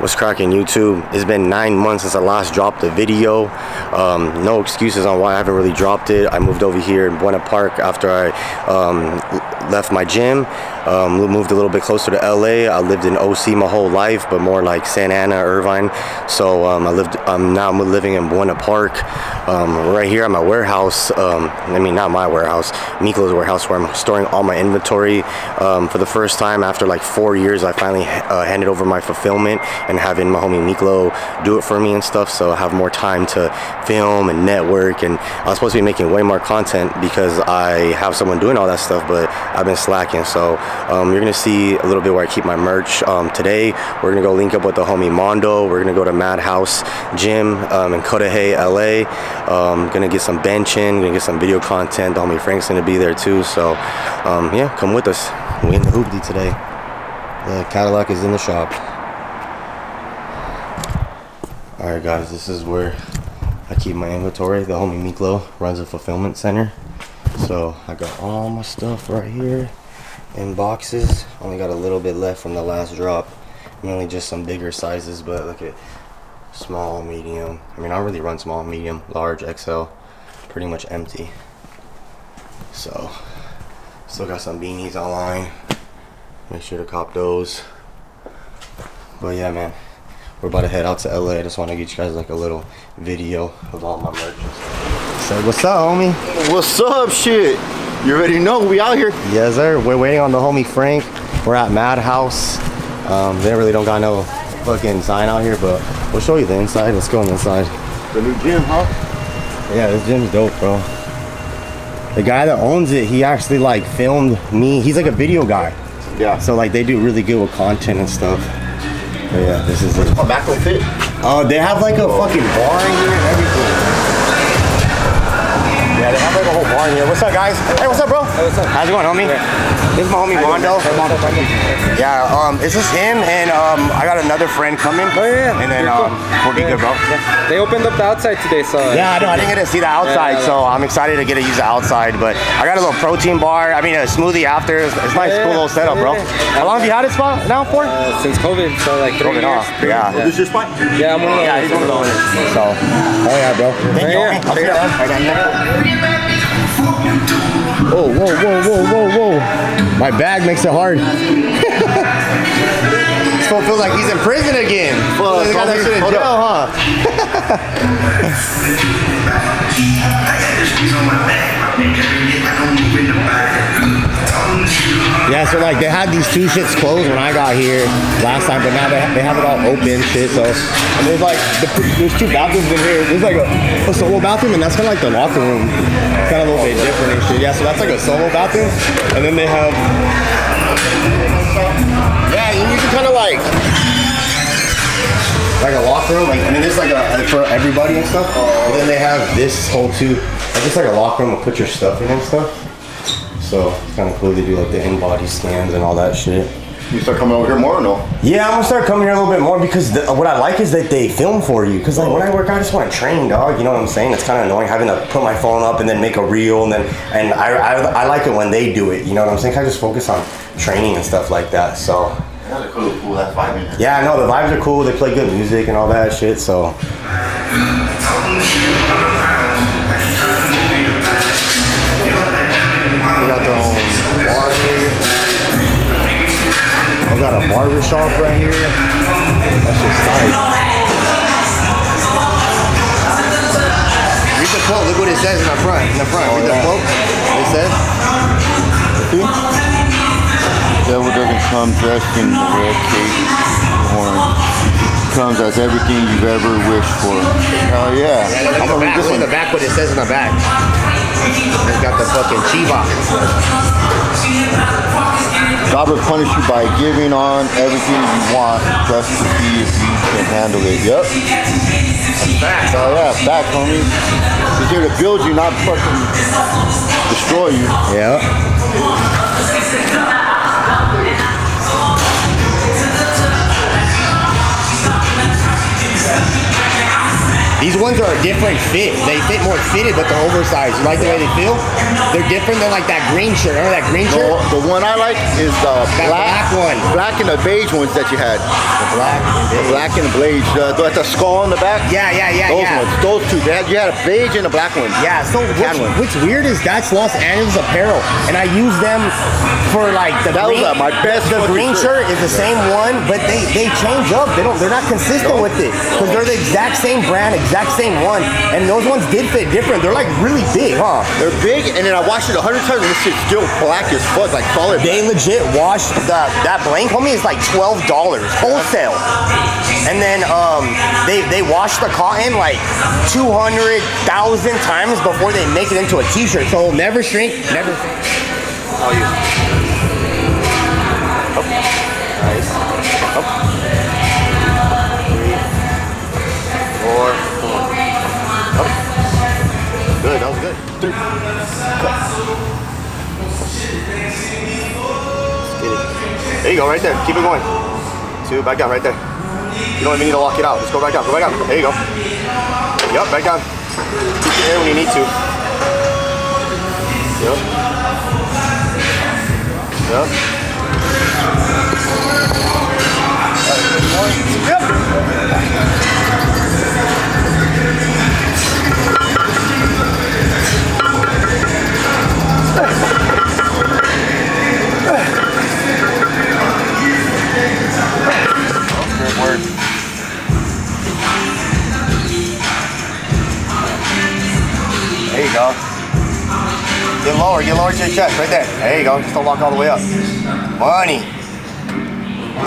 What's cracking YouTube? It's been nine months since I last dropped a video. Um, no excuses on why I haven't really dropped it. I moved over here in Buena Park after I um, left my gym. Um, moved a little bit closer to LA. I lived in OC my whole life, but more like Santa Ana, Irvine. So um, I lived. I'm now living in Buena Park. Um, right here at my warehouse. Um, I mean, not my warehouse, Miklo's warehouse, where I'm storing all my inventory. For the first time after like four years, I finally uh, handed over my fulfillment and having my homie Miklo do it for me and stuff. So I have more time to film and network. And I was supposed to be making way more content because I have someone doing all that stuff, but I've been slacking. So um, you're gonna see a little bit where I keep my merch. Um, today we're gonna go link up with the homie Mondo. We're gonna go to Madhouse Gym um, in Cudahy, LA. Um, gonna get some benching, gonna get some video content. The homie Frank's gonna be there too. So um, yeah, come with us. We in the hoopty today. The Cadillac is in the shop. All right, guys, this is where I keep my inventory. The homie Miklo runs a fulfillment center. So I got all my stuff right here in boxes. Only got a little bit left from the last drop. Mainly just some bigger sizes, but look at small, medium. I mean, I really run small, medium, large, XL. Pretty much empty. So, still got some beanies online. Make sure to cop those. But yeah, man, we're about to head out to LA. I just want to get you guys like a little video of all my merch. So, what's up, homie? What's up, shit? You already know we out here. Yes, sir. We're waiting on the homie Frank. We're at Madhouse. Um, they really don't got no fucking sign out here, but we'll show you the inside. Let's go on the inside. The new gym, huh? Yeah, this gym's dope, bro. The guy that owns it, he actually like filmed me. He's like a video guy. Yeah. So like they do really good with content and stuff. But yeah, this is it. Oh, back fit. Oh, they have like a fucking bar in here and everything. Yeah, they have like a whole bar in here. What's up, guys? Hey, what's up, bro? Hey, what's up? How's it going, homie? This is my homie Mondo. Yeah, um, it's just him and um, I got another friend coming. Oh, yeah, yeah. And then cool. um, we'll be good, bro. They opened up the outside today, so Yeah, I know. I didn't get to see the outside, Yeah. so I'm excited to get to use the outside. But I got a little protein bar. I mean, a smoothie after. It's, it's nice, Yeah, cool little setup, bro. yeah. How long have you had this spot now for? uh, since COVID, so like three Broken years. off. Yeah. This your spot? Yeah, I'm one of those. Yeah, he's one of those. So, oh yeah, bro. Thank you. Yeah, homie. I'll see yeah. you around. Whoa, whoa, whoa, whoa, whoa, whoa. My bag makes it hard. this fool feels like he's in prison again. Fuck, They got that homie. shit in Hold jail, up. huh? Yeah, so like they had these two shits closed when I got here last time, but now they, they have it all open shit. So and there's like the, there's two bathrooms in here. There's like a, a solo bathroom, and that's kind of like the locker room. It's kind of a little bit different and shit. Yeah, so that's like a solo bathroom, and then they have yeah, you can kind of like like a locker room. Like, I mean, it's like a for everybody and stuff. And then they have this whole two, like just like a locker room to put your stuff in and stuff. So it's kind of cool. They do like the in-body scans and all that shit. You start coming over here more or no? Yeah, I'm gonna start coming here a little bit more because the, what I like is that they film for you. Cause like when I oh. work, I just want to train, dog. You know what I'm saying? It's kind of annoying having to put my phone up and then make a reel and then and I, I I like it when they do it. You know what I'm saying? I just focus on training and stuff like that. So That's a cool, cool. That's five minutes. yeah, no, the vibes are cool. They play good music and all that shit. So I got a barber shop right here. That's just nice. Read the quote. Look what it says in the front. In the front. Read the quote. It says. Devil doesn't come dressed in the red cape horn. Comes as everything you've ever wished for. Hell yeah. I'm gonna read this Look one. the back. What it says in the back. It's got the fucking Chiva. God will punish you by giving on everything you want just to see if you can handle it. Yep. Facts. Oh yeah, back, homie. He's here to build you, not fucking destroy you. Yeah. These ones are a different fit. They fit more fitted, but they're oversized. You like the way they feel? They're different than like that green shirt. Remember that green shirt? The, the one I like is the That black one. black and the beige ones that you had. The black. The black and the beige. Uh, the, the skull on the back. Yeah, yeah, yeah, Those yeah. ones. Those two. They had, you had a beige and a black one. Yeah, so what's, one. what's weird is that's Los Angeles apparel, and I use them for like the That was, uh, my best The green shirt. shirt is the same one, but they they change up. They don't. They're not consistent with it because they're the exact same brand, exact same one, and those ones did fit different. They're like really big, huh? They're big, and then I washed it a hundred times, and this shit's still black as fuck, like solid. They legit washed the that blank homie is like twelve dollars wholesale, and then um they they wash the cotton like two hundred thousand times before they make it into a t-shirt. So it'll never shrink, never. How are you? Three. There you go, right there. Keep it going. Two, back down, right there. You don't even need to lock it out. Just go back down. Go back down. There you go. Yep, back down. Keep your air when you need to. Yep. Yep. Good lower, get lower to your chest, right there. There you go. Just don't walk all the way up. Money.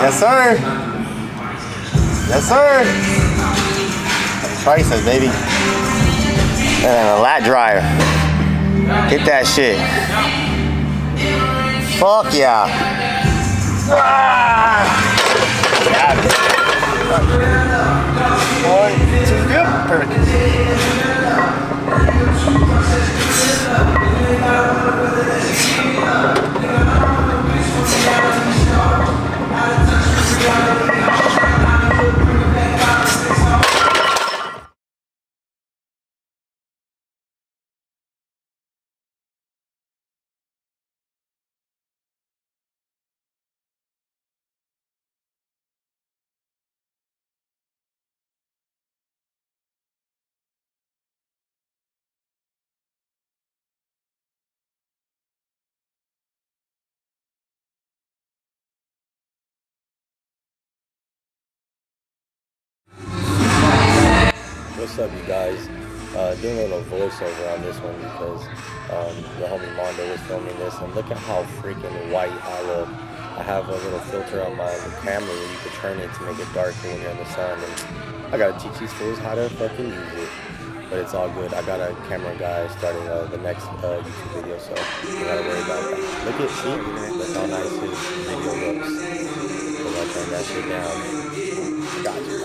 Yes, sir. Yes, sir. Triceps, baby. And a lat dryer. Hit that shit. Fuck yeah. Ah! One, perfect. What's up, you guys? Uh, doing a little voiceover on this one because um, the homie Mondo was filming this, and look at how freaking white I look. I have a little filter on my camera where you can turn it to make it darker when you're in the sun, and I gotta teach these fools how to fucking use it. But it's all good. I got a camera guy starting uh, the next uh, YouTube video, so you gotta worry about that. Look at, see? Look how nice his video looks. Cause I turned that shit down. I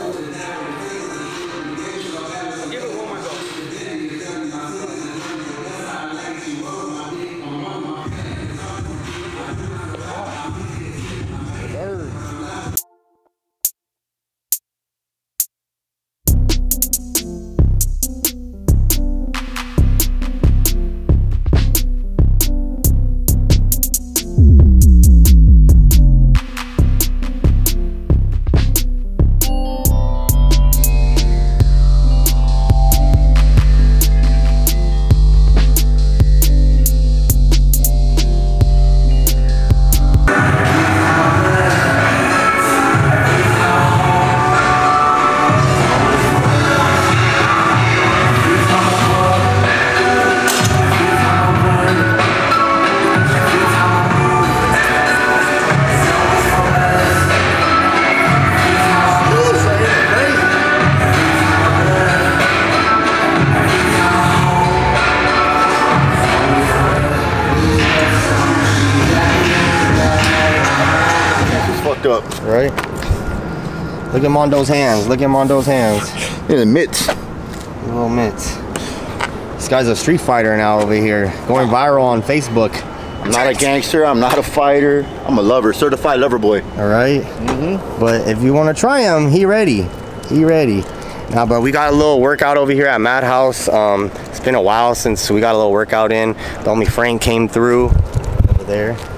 fucked up. Right? Look at Mondo's hands. Look at Mondo's hands. In the mitts. Little mitts. This guy's a street fighter now over here, going viral on Facebook. I'm not a gangster. I'm not a fighter. I'm a lover, certified lover boy. All right? Mm-hmm. But if you want to try him, he ready. He ready. Now, but we got a little workout over here at Madhouse. Um, it's been a while since we got a little workout in. The homie Frank came through over there.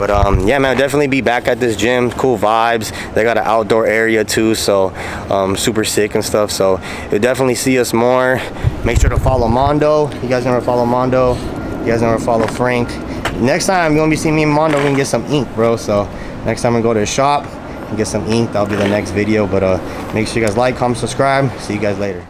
But um, yeah, man, definitely be back at this gym. Cool vibes. They got an outdoor area too, so um, super sick and stuff. So you'll definitely see us more. Make sure to follow Mondo. You guys never follow Mondo. You guys never follow Frank. Next time you're gonna be seeing me and Mondo. We can get some ink, bro. So next time we go to the shop and get some ink, that'll be the next video. But uh, make sure you guys like, comment, subscribe. See you guys later.